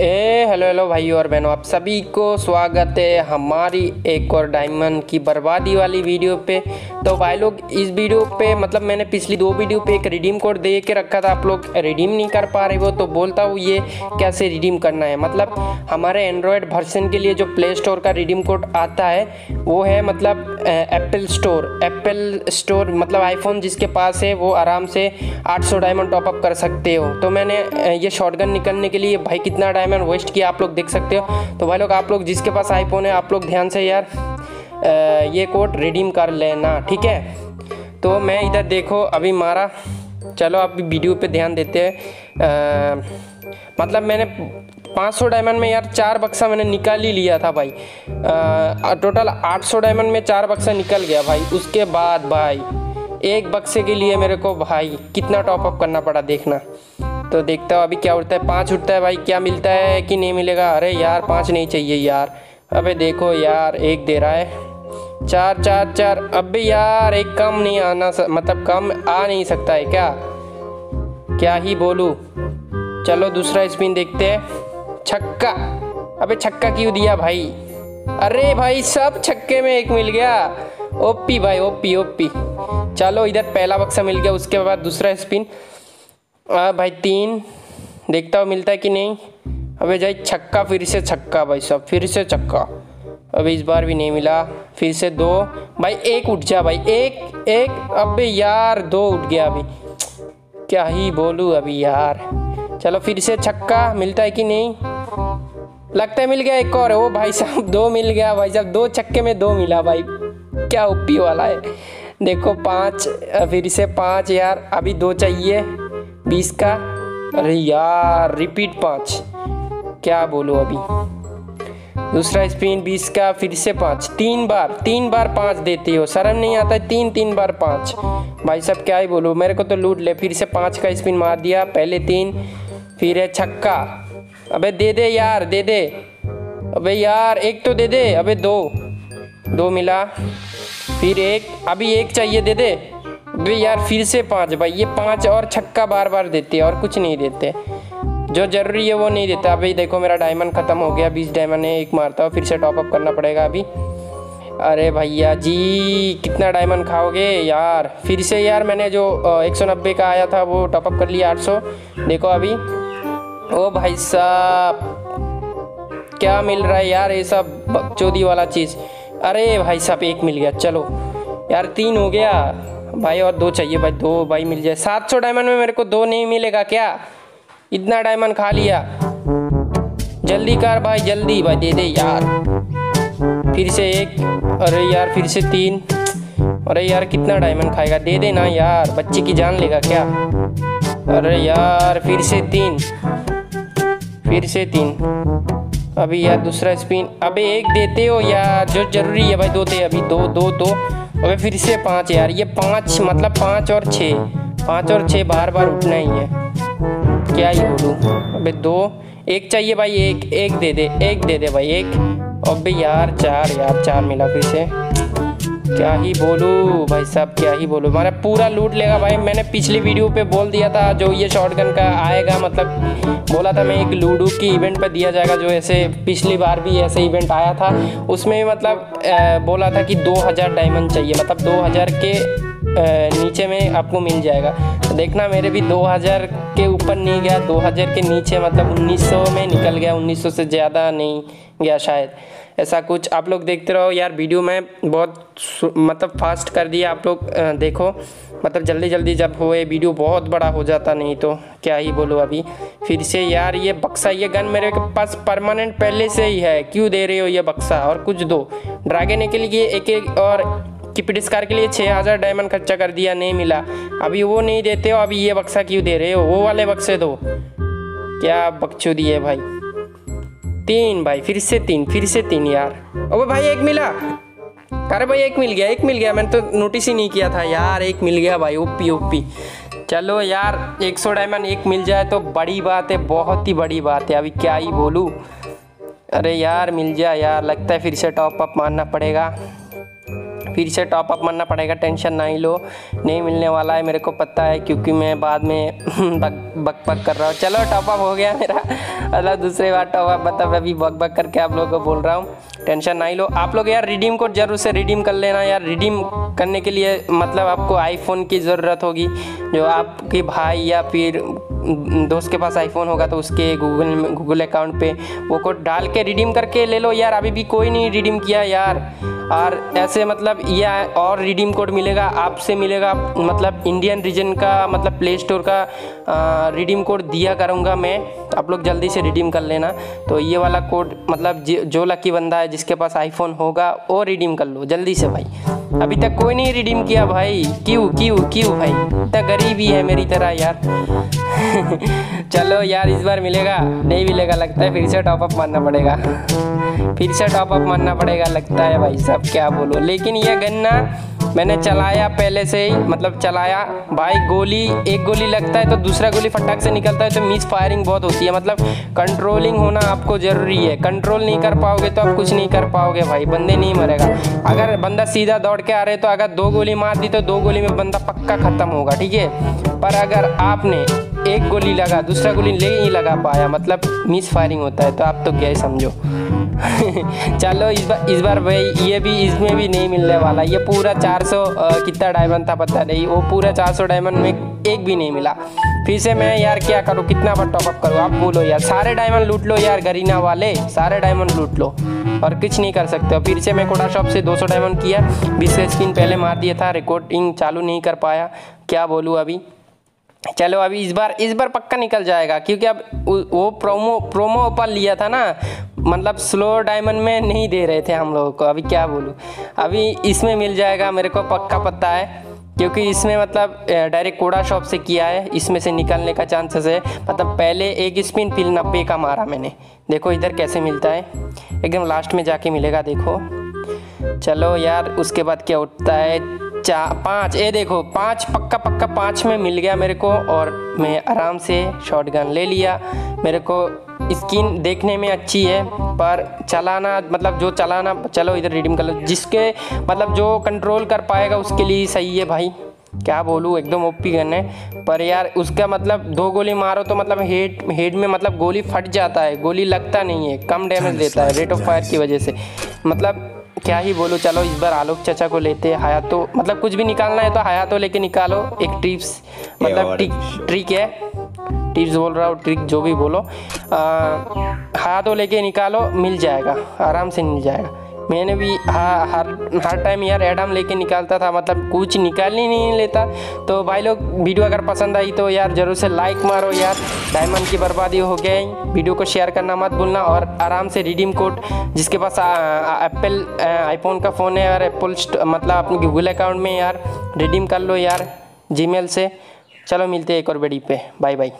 ए hello hello भाई और बहनों, आप सभी को स्वागत है हमारी एक और डायमंड की बर्बादी वाली वीडियो पे। तो भाई लोग, इस वीडियो पे मतलब मैंने पिछली दो वीडियो पे एक रिडीम कोड दे के रखा था, आप लोग रिडीम नहीं कर पा रहे हो तो बोलता हूँ ये कैसे रिडीम करना है। मतलब हमारे एंड्रॉयड वर्जन के लिए जो प्ले स्टोर का रिडीम कोड आता है, वो है मतलब एप्पल स्टोर एप्पल स्टोर मतलब आईफोन जिसके पास है, वो आराम से 800 डायमंड टॉपअप कर सकते हो। तो मैंने ये शॉटगन निकलने के लिए भाई कितना डायमंड वेस्ट किया आप लोग देख सकते हो। तो भाई लोग, आप लोग जिसके पास आईफोन है, आप लोग ध्यान से यार ये कोड रिडीम कर लेना, ठीक है? तो मैं इधर देखो, अभी मारा। चलो अभी वीडियो पे ध्यान देते हैं। मतलब मैंने 500 डायमंड में यार चार बक्सा मैंने निकाल ही लिया था भाई। आ, टोटल 800 डायमंड में चार बक्सा निकल गया भाई। उसके बाद भाई एक बक्से के लिए मेरे को भाई कितना टॉपअप करना पड़ा देखना। तो देखता हूँ अभी क्या उठता है। पाँच उठता है भाई क्या मिलता है कि नहीं मिलेगा? अरे यार पाँच नहीं चाहिए यार। अबे देखो यार एक दे रहा है। चार चार चार। अबे यार एक कम नहीं आना स... मतलब कम आ नहीं सकता है क्या? क्या ही बोलूँ? चलो दूसरा स्पिन देखते हैं। छक्का। अबे छक्का क्यों दिया भाई? अरे भाई, सब छक्के में एक मिल गया। ओपी भाई ओपी ओपी चलो, इधर पहला बक्सा मिल गया, उसके बाद दूसरा स्पिन। आ भाई, तीन। देखता हूँ, मिलता है कि नहीं? अबे जाए छक्का, फिर से छक्का भाई सब फिर से छक्का। अभी इस बार भी नहीं मिला, फिर से दो। भाई, एक उठ जा भाई, एक एक। अबे यार, दो उठ गया अभी। क्या ही बोलूँ अभी यार। चलो, फिर से छक्का, मिलता है कि नहीं? लगता है मिल गया एक और। ओ भाई साहब, दो मिल गया। भाई साहब, दो छक्के में दो मिला भाई। क्या ओपी वाला है? देखो, पाँच फिर से पाँच यार। अभी दो चाहिए। बीस का। अरे यार, रिपीट पाँच। क्या बोलो अभी? दूसरा स्पिन, बीस का, फिर से पाँच। तीन बार तीन बार पाँच देते हो। शर्म नहीं आता है तीन तीन बार पाँच। भाई साहब, क्या ही बोलो? मेरे को तो लूट ले। फिर से पाँच का स्पिन मार दिया। पहले तीन, फिर है छक्का। अबे दे दे यार, दे दे। अबे यार, एक तो दे दे, अबे दो। दो मिला। फिर एक, अभी एक चाहिए, दे दे। भाई यार, फिर से पाँच भाई, ये पाँच और छक्का बार बार देते और कुछ नहीं देते। जो ज़रूरी है वो नहीं देता। अभी देखो, मेरा डायमंड ख़त्म हो गया, बीस डायमंड है, एक मारता हूँ, फिर से टॉपअप करना पड़ेगा अभी। अरे भैया जी, कितना डायमंड खाओगे यार। फिर से यार, मैंने जो एक सौ नब्बे का आया था, वो टॉपअप कर लिया आठ सौ। देखो अभी। ओ भाई साहब, क्या मिल रहा है यार ये सब चौदी वाला चीज़? अरे भाई साहब, एक मिल गया, चलो। यार तीन हो गया। भाई और दो चाहिए, भाई दो भाई मिल जाए। सात सौ डायमंड में मेरे को दो नहीं मिलेगा क्या? इतना डायमंड खा लिया। जल्दी कर भाई, जल्दी भाई, दे दे यार। फिर से एक, अरे यार फिर से तीन। अरे यार कितना डायमंड खाएगा? दे दे ना यार, बच्चे की जान लेगा क्या? अरे यार फिर से तीन। फिर से तीन। अभी यार दूसरा स्पिन अबे एक देते हो यार, जो ज़रूरी है भाई, दो दे अभी, दो दो दो। अबे फिर से पाँच यार, ये पाँच मतलब पाँच और छः पाँच और छः बार बार उठना ही है। क्या ही बोलूँ? अबे दो। एक चाहिए भाई, एक एक दे दे, एक दे दे भाई, एक। अबे यार, चार यार, चार मिला फिर से। क्या ही बोलूँ? भाई साहब, क्या ही बोलूँ? हमारा पूरा लूट लेगा भाई। मैंने पिछली वीडियो पे बोल दिया था, जो ये शॉटगन का आएगा मतलब बोला था मैं एक लूडो की इवेंट पे दिया जाएगा, जो ऐसे पिछली बार भी ऐसे इवेंट आया था। उसमें मतलब बोला था कि 2000 डायमंड चाहिए। मतलब 2000 के नीचे में आपको मिल जाएगा। तो देखना, मेरे भी 2000 के ऊपर नहीं गया 2000 के नीचे मतलब 1900 में निकल गया 1900 से ज़्यादा नहीं गया शायद। ऐसा कुछ। आप लोग देखते रहो यार, वीडियो में बहुत मतलब फास्ट कर दिया आप लोग देखो। मतलब जल्दी जल्दी जब होए, वीडियो बहुत बड़ा हो जाता, नहीं तो क्या ही बोलो अभी। फिर से यार, ये बक्सा, ये गन मेरे पास परमानेंट पहले से ही है। क्यों दे रहे हो ये बक्सा? और कुछ दो। ड्रैगन के लिए एक एक और किपिडिस्कार के लिए छः हज़ार डायमंड खर्चा कर दिया, नहीं मिला। अभी वो नहीं देते हो, अभी ये बक्सा क्यों दे रहे हो? वो वाले बक्से दो। क्या बक्चू दिए भाई। तीन भाई, फिर से तीन, फिर से तीन यार। अब भाई, एक मिला। अरे भाई, एक मिल गया, एक मिल गया। मैंने तो नोटिस ही नहीं किया था। यार, एक मिल गया भाई, ओपी ओपी। चलो यार 100 डायमंड एक मिल जाए तो बड़ी बात है, बहुत ही बड़ी बात है। अभी क्या ही बोलूँ? अरे यार, मिल जाए यार। लगता है फिर से टॉप अप मारना पड़ेगा। फिर से टॉप अप मारना पड़ेगा टेंशन ना ही लो। नहीं मिलने वाला है, मेरे को पता है, क्योंकि मैं बाद में बक बक बक कर रहा हूँ। चलो टॉप अप हो गया मेरा। मतलब दूसरे बार टॉप अप मतलब अभी बक बक करके आप लोगों को बोल रहा हूँ। टेंशन ना ही लो। आप लोग यार रिडीम कोड ज़रूर से रिडीम कर लेना यार। रिडीम करने के लिए मतलब आपको आईफोन की ज़रूरत होगी। जो आपके भाई या फिर दोस्त के पास आईफोन होगा तो उसके गूगल गूगल अकाउंट पे वो कोड डाल के रिडीम करके ले लो। यार, अभी भी कोई नहीं रिडीम किया यार। और ऐसे मतलब ये और रिडीम कोड मिलेगा, आपसे मिलेगा मतलब इंडियन रीजन का मतलब प्ले स्टोर का रिडीम कोड दिया करूँगा मैं। आप लोग जल्दी से रिडीम कर लेना। तो ये वाला कोड मतलब जो लकी बंदा है, जिसके पास आईफोन होगा, वो रिडीम कर लो, जल्दी से भाई। अभी तक कोई नहीं रिडीम किया भाई। क्यों क्यों क्यों भाई? इतना गरीबी है मेरी तरह यार। चलो यार, इस बार मिलेगा। नहीं मिलेगा, लगता है फिर से टॉपअप मारना पड़ेगा। फिर से टॉपअप मारना पड़ेगा, लगता है भाई सब क्या बोलो। लेकिन ये गन्ना मैंने चलाया पहले से ही मतलब चलाया। भाई गोली, एक गोली लगता है तो दूसरा गोली फटाक से निकलता है तो मिस फायरिंग बहुत होती है। मतलब कंट्रोलिंग होना आपको ज़रूरी है। कंट्रोल नहीं कर पाओगे तो आप कुछ नहीं कर पाओगे भाई, बंदे नहीं मरेगा। अगर बंदा सीधा दौड़ के आ रहे तो अगर दो गोली मार दी तो दो गोली में बंदा पक्का ख़त्म होगा, ठीक है? पर अगर आपने एक गोली लगा, दूसरा गोली ले ही लगा पाया मतलब मिस फायरिंग होता है तो आप तो क्या ही समझो। चलो, इस बार इस बार भाई, ये भी, इसमें भी नहीं मिलने वाला। ये पूरा 400 कितना डायमंड था पता नहीं। वो पूरा 400 डायमंड में एक भी नहीं मिला। फिर से मैं यार क्या करूँ? कितना बार टॉपअप करूँ? आप बोलो यार। सारे डायमंड लूट लो यार, गरीना वाले। सारे डायमंड लूट लो। और कुछ नहीं कर सकते। फिर से मैं कोडा शॉप से 200 डायमंड किया। बीस स्किन पहले मार दिया था। रिकॉर्डिंग चालू नहीं कर पाया। क्या बोलूँ अभी? चलो, अभी इस बार इस बार पक्का निकल जाएगा। क्योंकि अब वो प्रोमो प्रोमो पर लिया था ना। मतलब स्लो डायमंड में नहीं दे रहे थे हम लोगों को। अभी क्या बोलूँ? अभी इसमें मिल जाएगा मेरे को पक्का पता है, क्योंकि इसमें मतलब डायरेक्ट कोड़ा शॉप से किया है। इसमें से निकलने का चांसेस है। मतलब पहले एक स्पिन फिर नब्बे का मारा मैंने। देखो इधर कैसे मिलता है। एकदम लास्ट में जाके मिलेगा, देखो। चलो यार, उसके बाद क्या उठता है? चार पाँच ये देखो पाँच पक्का पक्का पाँच में मिल गया मेरे को और मैं आराम से शॉर्ट गन ले लिया। मेरे को स्किन देखने में अच्छी है पर चलाना मतलब जो चलाना चलो इधर रिडीम कर लो। जिसके मतलब जो कंट्रोल कर पाएगा उसके लिए सही है भाई। क्या बोलूँ एकदम ओपी गन है। पर यार उसका मतलब दो गोली मारो तो मतलब हेड हेड में मतलब गोली फट जाता है गोली लगता नहीं है कम डैमेज देता है रेट ऑफ़ फायर की वजह से। मतलब क्या ही बोलो चलो इस बार आलोक चाचा को लेते हैं हया तो मतलब कुछ भी निकालना है तो हया तो लेके निकालो एक ट्रिप्स मतलब ट्रिक ट्रिक है। टिप्स बोल रहा हूँ ट्रिक जो भी बोलो। हया तो लेके निकालो मिल जाएगा आराम से मिल जाएगा। मैंने भी हाँ हर हर टाइम यार एडम लेके निकालता था मतलब कुछ निकाल ही नहीं लेता। तो भाई लोग वीडियो अगर पसंद आई तो यार ज़रूर से लाइक मारो यार। डायमंड की बर्बादी हो गई वीडियो को शेयर करना मत भूलना और आराम से रिडीम कोड जिसके पास एप्पल आईफोन का फ़ोन है यार एप्पल मतलब अपने गूगल अकाउंट में यार रिडीम कर लो यार जी से। चलो मिलते हैं एक और बड़ी पे। Bye bye